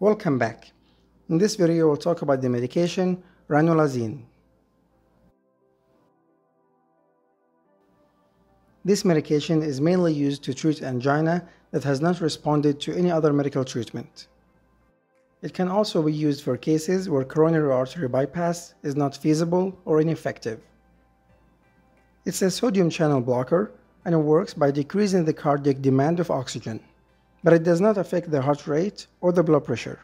Welcome back. In this video, we'll talk about the medication ranolazine. This medication is mainly used to treat angina that has not responded to any other medical treatment. It can also be used for cases where coronary artery bypass is not feasible or ineffective. It's a sodium channel blocker and it works by decreasing the cardiac demand of oxygen, but it does not affect the heart rate or the blood pressure.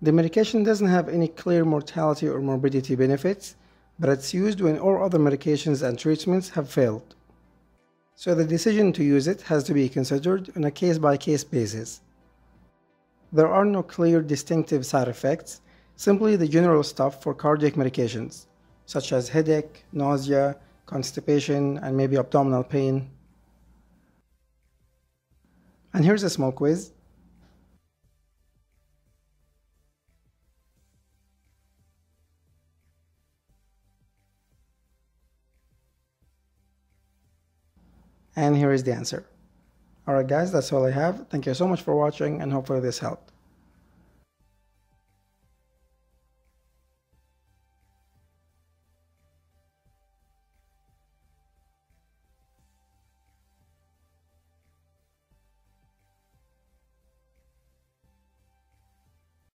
The medication doesn't have any clear mortality or morbidity benefits, but it's used when all other medications and treatments have failed. So the decision to use it has to be considered on a case-by-case -case basis. There are no clear distinctive side effects, simply the general stuff for cardiac medications, such as headache, nausea, constipation, and maybe abdominal pain. And here's a small quiz. And here is the answer. Alright guys, that's all I have. Thank you so much for watching and hopefully this helped.